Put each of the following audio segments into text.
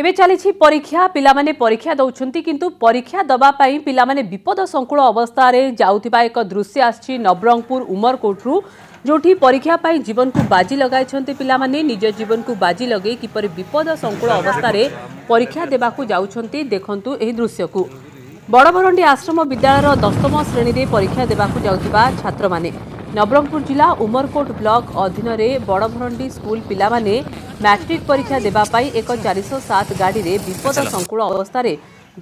ଏବେ ଚାଲିଛି ପରୀକ୍ଷା ପିଲାମାନେ ପରୀକ୍ଷା ଦେଉଛନ୍ତି କିନ୍ତୁ ପରୀକ୍ଷା ଦେବା ପାଇଁ ପିଲାମାନେ ବିପଦ ସଂକୁଳ ଅବସ୍ଥାରେ ଯାଉଥିବା ଏକ ଦୃଶ୍ୟ ଆସିଛି ନବରଙ୍ଗପୁର ଉମରକୋଟରୁ ଯେଉଁଠି ପରୀକ୍ଷା ପାଇଁ ଜୀବନକୁ ବାଜି ଲଗାଇଛନ୍ତି ପିଲାମାନେ ନିଜ ଜୀବନକୁ ବାଜି ଲଗାଇ କିପରି ବିପଦ ସଂକୁଳ ଅବସ୍ଥାରେ ପରୀକ୍ଷା ଦେବାକୁ ଯାଉଛନ୍ତି ଦେଖନ୍ତୁ ଏହି ଦୃଶ୍ୟକୁ ବଡ଼ଭରଣ୍ଡି ଆଶ୍ରମ ବିଦ୍ୟାଳୟର ଦଶମ ଶ୍ରେଣୀରେ ପରୀକ୍ଷା ଦେବାକୁ ଯାଉଥିବା ଛାତ୍ରମାନେ ନବରଙ୍ଗପୁର ଜିଲ୍ଲା ଉମରକୋଟ ବ୍ଲକ ଅଧୀନରେ ବଡ଼ଭରଣ୍ଡି ସ୍କୁଲ ପିଲାମାନେ मैट्रिक परीक्षा देप एक चारि सात गाडीले विपद सङ्कुल अवस्था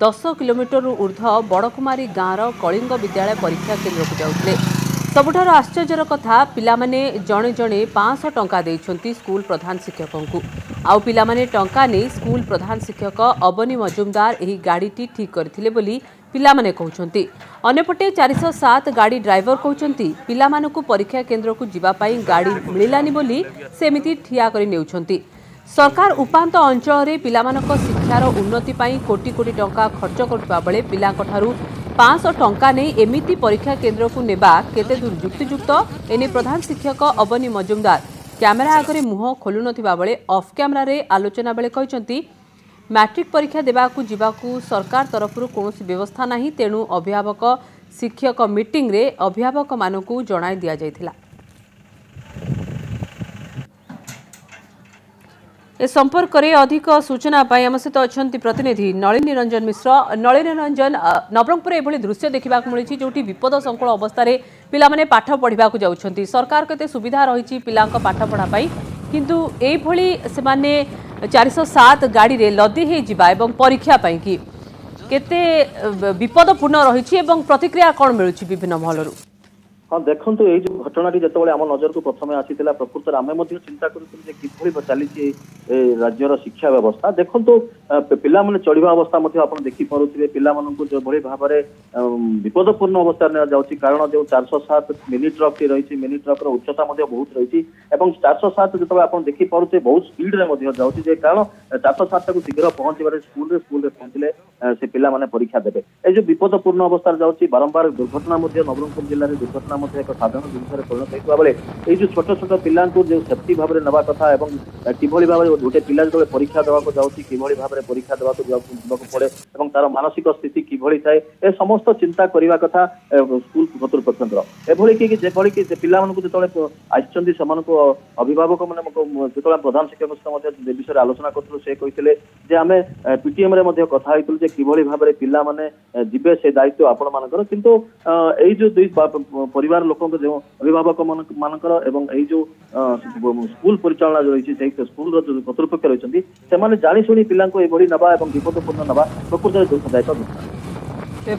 दस किलोमीटर ऊर्ध्ध बडकुमारी गाँ र कलिङ विद्यालय परीक्षा केन्द्र केन्द्रको जा आश्चर्य कथा पिजेजे पाँचश टा स्कूल प्रधान शिक्षकको आउ पहि टाइ स्कूल प्रधान शिक्षक अवनी मजुमदार गाडी ठिक गरि ପିଲାମାନେ କହୁଛନ୍ତି ଅନ୍ୟପଟେ ଚାରିଶହ ସାତ ଗାଡ଼ି ଡ୍ରାଇଭର କହୁଛନ୍ତି ପିଲାମାନଙ୍କୁ ପରୀକ୍ଷା କେନ୍ଦ୍ରକୁ ଯିବା ପାଇଁ ଗାଡ଼ି ମିଳିଲାନି ବୋଲି ସେମିତି ଠିଆ କରି ନେଉଛନ୍ତି ସରକାର ଉପାନ୍ତ ଅଞ୍ଚଳରେ ପିଲାମାନଙ୍କ ଶିକ୍ଷାର ଉନ୍ନତି ପାଇଁ କୋଟି କୋଟି ଟଙ୍କା ଖର୍ଚ୍ଚ କରୁଥିବା ବେଳେ ପିଲାଙ୍କଠାରୁ ପାଞ୍ଚଶହ ଟଙ୍କା ନେଇ ଏମିତି ପରୀକ୍ଷା କେନ୍ଦ୍ରକୁ ନେବା কেতে দূর যুক্তিযুক্ত এনে প্রধান শিক্ষক অবনী মজুমদার ক্যামেরা আগরে মুহ খোলু নথিবা বেলে অফ ক্যামেরারে আলোচনা କହିଛନ୍ତି ମ୍ୟାଟ୍ରିକ୍ ପରୀକ୍ଷା ଦେବାକୁ ଯିବାକୁ ସରକାର ତରଫରୁ କୌଣସି ବ୍ୟବସ୍ଥା ନାହିଁ ତେଣୁ ଅଭିଭାବକ ଶିକ୍ଷକ ମିଟିଂରେ ଅଭିଭାବକମାନଙ୍କୁ ଜଣାଇ ଦିଆଯାଇଥିଲା ଏ ସମ୍ପର୍କରେ ଅଧିକ ସୂଚନା ପାଇଁ ଆମ ସହିତ ଅଛନ୍ତି ପ୍ରତିନିଧି ନଳିନୀ ରଞ୍ଜନ ମିଶ୍ର ନଳିନୀ ରଞ୍ଜନ ନବରଙ୍ଗପୁର ଏଭଳି ଦୃଶ୍ୟ ଦେଖିବାକୁ ମିଳିଛି ଯେଉଁଠି ବିପଦ ସଂକୁଳ ଅବସ୍ଥାରେ ପିଲାମାନେ ପାଠ ପଢ଼ିବାକୁ ଯାଉଛନ୍ତି ସରକାର କେତେ ସୁବିଧା ରହିଛି ପିଲାଙ୍କ ପାଠପଢ଼ା ପାଇଁ କିନ୍ତୁ ଏଇଭଳି ସେମାନେ ଚାରିଶହ ସାତ ଗାଡ଼ିରେ ଲଦି ହୋଇଯିବା ଏବଂ ପରୀକ୍ଷା ପାଇଁକି କେତେ ବିପଦପୂର୍ଣ୍ଣ ରହିଛି ଏବଂ ପ୍ରତିକ୍ରିୟା କ'ଣ ମିଳୁଛି ବିଭିନ୍ନ ମହଲରୁ ହଁ ଦେଖନ୍ତୁ ଏଇ ଯୋଉ ଘଟଣାଟି ଯେତେବେଳେ ଆମ ନଜରକୁ ପ୍ରଥମେ ଆସିଥିଲା ପ୍ରକୃତରେ ଆମେ ମଧ୍ୟ ଚିନ୍ତା କରୁଥିଲୁ ଯେ କିଭଳି ଚାଲିଛି ରାଜ୍ୟର ଶିକ୍ଷା ବ୍ୟବସ୍ଥା ଦେଖନ୍ତୁ ପିଲାମାନେ ଚଳିବା ଅବସ୍ଥା ମଧ୍ୟ ଆପଣ ଦେଖିପାରୁଥିବେ ପିଲାମାନଙ୍କୁ ଯେଉଁଭଳି ଭାବରେ ବିପଦପୂର୍ଣ୍ଣ ଅବସ୍ଥାରେ ନିଆଯାଉଛି କାରଣ ଯେଉଁ ଚାରିଶହ ସାତ ମିନି ଟ୍ରକ୍ଟି ରହିଛି ମିନି ଟ୍ରକ୍ର ଉଚ୍ଚତା ମଧ୍ୟ ବହୁତ ରହିଛି ଏବଂ ଚାରିଶହ ସାତ ଯେତେବେଳେ ଆପଣ ଦେଖିପାରୁଥିବେ ବହୁତ ସ୍ପିଡ୍ରେ ମଧ୍ୟ ଯାଉଛି ଯେ କାରଣ ଚାରିଶହ ସାତଟାକୁ ଶୀଘ୍ର ପହଞ୍ଚିବାରେ ସ୍କୁଲରେ ସ୍କୁଲରେ ପହଞ୍ଚିଲେ ସେ ପିଲାମାନେ ପରୀକ୍ଷା ଦେବେ ଏ ଯୋଉ ବିପଦପୂର୍ଣ୍ଣ ଅବସ୍ଥାରେ ଯାଉଛି ବାରମ୍ବାର ଦୁର୍ଘଟଣା ମଧ୍ୟ ନବରଙ୍ଗପୁର ଜିଲ୍ଲାରେ ଦୁର୍ଘଟଣା ମଧ୍ୟ ଏକ ସାଧାରଣ ଜିନିଷରେ ପରିଣତ ହୋଇଥିବା ବେଳେ ଏଇ ଯେଉଁ ଛୋଟ ଛୋଟ ପିଲାଙ୍କୁ ଯେଉଁ ସେଫ୍ଟି ଭାବରେ ନେବା କଥା ଏବଂ କିଭଳି ଭାବରେ ଗୋଟେ ପିଲା ଯେତେବେଳେ ପରୀକ୍ଷା ଦେବାକୁ ଯାଉଛି କିଭଳି ଭାବରେ ପରୀକ୍ଷା ଦେବାକୁ ଯିବାକୁ ପଡ଼େ ଏବଂ ତାର ମାନସିକ ସ୍ଥିତି କିଭଳି ଥାଏ ଏ ସମସ୍ତ ଚିନ୍ତା କରିବା କଥା ସ୍କୁଲ କର୍ତ୍ତୃପକ୍ଷଙ୍କର ଏଭଳି କି ଯେଭଳିକି ପିଲାମାନଙ୍କୁ ଯେତେବେଳେ ଆସିଛନ୍ତି ସେମାନଙ୍କୁ ଅଭିଭାବକମାନେ ଯେତେବେଳେ ପ୍ରଧାନ ଶିକ୍ଷକଙ୍କ ସହ ମଧ୍ୟ ବିଷୟରେ ଆଲୋଚନା କରୁଥିଲୁ ସେ କହିଥିଲେ ଯେ ଆମେ ପିଟିଏମ୍ରେ ମଧ୍ୟ କଥା ହେଇଥିଲୁ ଯେ କିଭଳି ଭାବରେ ପିଲାମାନେ ଯିବେ ସେ ଦାୟିତ୍ୱ ଆପଣମାନଙ୍କର କିନ୍ତୁ ଏଇ ଯୋଉ ଦୁଇ পরিবার লোকঙ্ক যে অভিভাবক মানকর এবং এই যে স্কুল পরিচালনা রয়েছে সেই স্কুল যে কর্তৃপক্ষ রয়েছেন সেমানে জানি শুনি পিলাঙ্কু এইভাবে নেওয়া এবং বিপদপূর্ণ নেওয়া প্রকৃতরে দুঃখদায়ক ঘটনা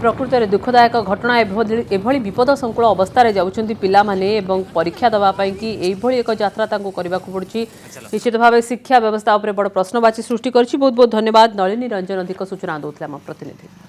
প্রকৃতরে দুঃখদায়ক ঘটনা এভাবে বিপদ সংকুল অবস্থায় যাচ্ছেন পিলামানে এবং পরীক্ষা দেওয়া কি এইভাবে এক যাত্রা তাঁকু করা পড়ছে নিশ্চিত ভাবে শিক্ষা ব্যবস্থা উপরে বড় প্রশ্নবাচী সৃষ্টি করছে বহু বহু ধন্যবাদ নলিনী রঞ্জন অধিক সূচনা দেওয়া আমার প্রতিনিধি